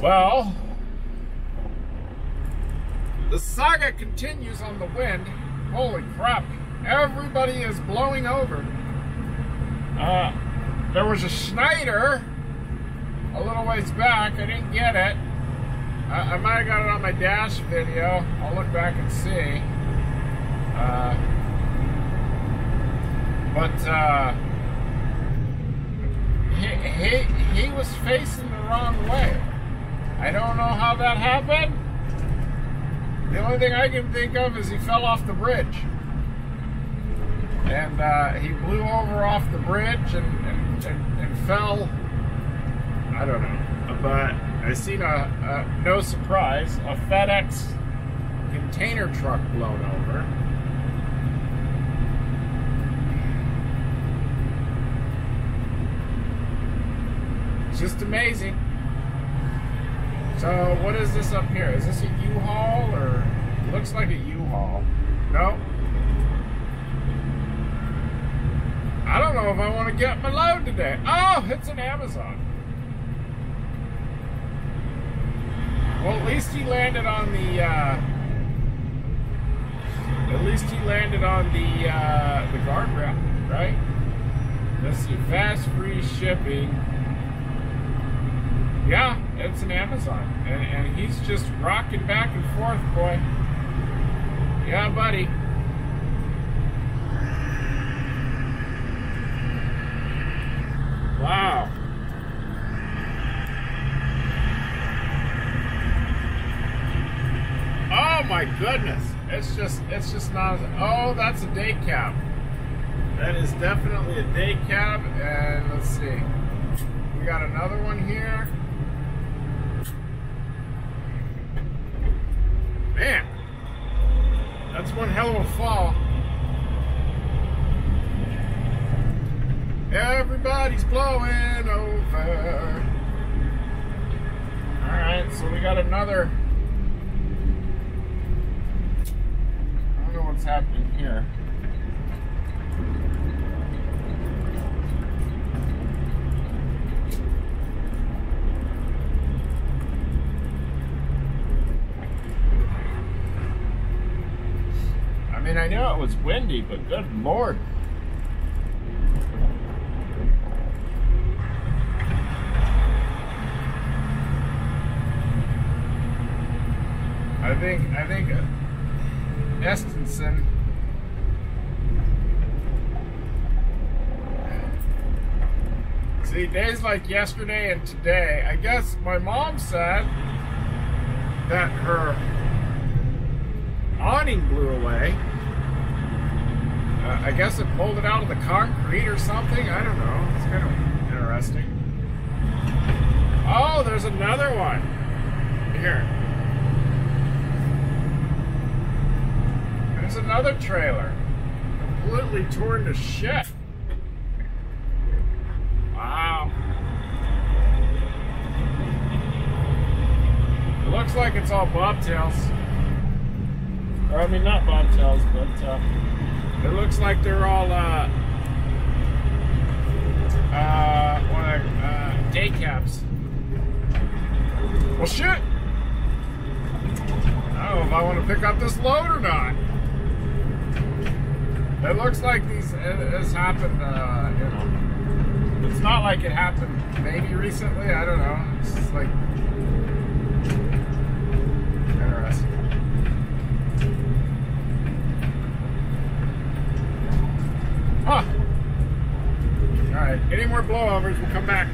Well, the saga continues on the wind. Holy crap. Everybody is blowing over. Uh, there was a Schneider a little ways back. I didn't get it. I, I might have got it on my dash video. I'll look back and see. Uh, but uh, he, he, he was facing the wrong way. Know how that happened. The only thing I can think of is he fell off the bridge. And uh, he blew over off the bridge and, and, and, and, fell. I don't know. But I seen a, a, no surprise, a FedEx container truck blown over. Just amazing. So what is this up here? Is this a U-Haul or looks like a U-Haul? No. I don't know if I want to get my load today. Oh, it's an Amazon. Well, at least he landed on the. Uh, at least he landed on the uh, the guardrail, right? Let's see, fast free shipping. Yeah, it's an Amazon. And, and he's just rocking back and forth, boy. Yeah, buddy. Wow. Oh my goodness. It's just it's just not oh that's a day cab. That is definitely a day cab and let's see. We got another one here. Man, that's one hell of a fall. Everybody's blowing over. Alright, so we got another. I don't know what's happening here. I know it was windy, but good lord. I think, I think uh, Estenson See, days like yesterday and today, I guess my mom said that her awning blew away. I guess it pulled it out of the concrete or something. I don't know. It's kind of interesting. Oh, there's another one. Here. There's another trailer. Completely torn to shit. Wow. It looks like it's all bobtails. Or, I mean, not bobtails, but, uh, it looks like they're all uh, uh, what, uh, day cabs. Well, shit. I don't know if I want to pick up this load or not. It looks like these it has happened. Uh, you know, it's not like it happened maybe recently. I don't know. It's like Huh. Right, any more blowovers, we'll come back.